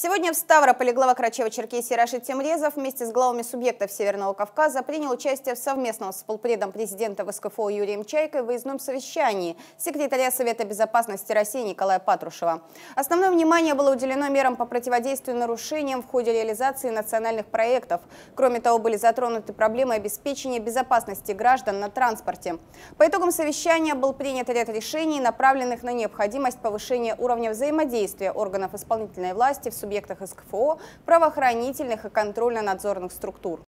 Сегодня в Ставрополе глава Карачева-Черкесии Рашид Темрезов вместе с главами субъектов Северного Кавказа принял участие в совместном с полпредом президента ВСКФО Юрием Чайкой выездном совещании секретаря Совета безопасности России Николая Патрушева. Основное внимание было уделено мерам по противодействию нарушениям в ходе реализации национальных проектов. Кроме того, были затронуты проблемы обеспечения безопасности граждан на транспорте. По итогам совещания был принят ряд решений, направленных на необходимость повышения уровня взаимодействия органов исполнительной власти в субъектах СКФО, правоохранительных и контрольно-надзорных структур.